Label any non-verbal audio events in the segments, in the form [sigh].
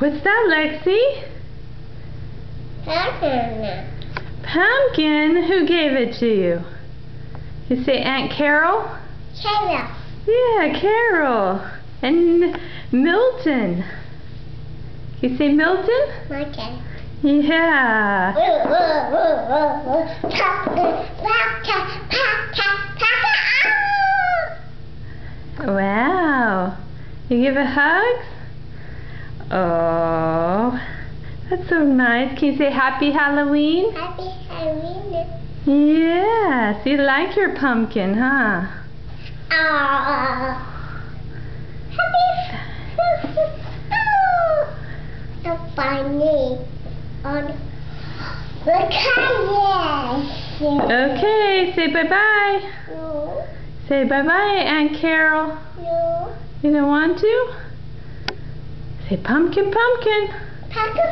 What's that, Lexi? Pumpkin. Pumpkin? Who gave it to you? You say Aunt Carol? Carol. Yeah, Carol. And Milton. You say Milton? Pumpkin. Yeah. Wow. You give a hug? Oh, that's so nice. Can you say Happy Halloween? Happy Halloween. Yes, you like your pumpkin, huh? Oh. Happy. So funny. Look at. Okay, say bye-bye. No. Say bye-bye, Aunt Carol. No. You don't want to? Say pumpkin, pumpkin. Pumpkin.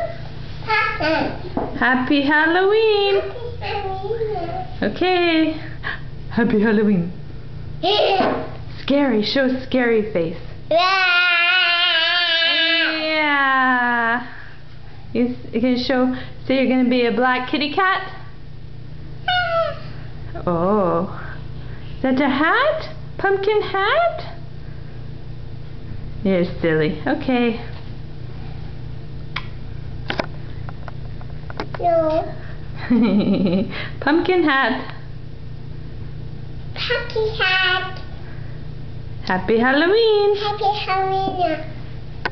Pumpkin. Happy Halloween. Happy Halloween. Okay. Happy Halloween. Scary, show a scary face. Yeah. You, you can show, so you're going to be a black kitty cat? Oh. Is that a hat? Pumpkin hat? You're silly. Okay. No. [laughs] Pumpkin hat. Happy hat. Happy Halloween. Happy Halloween.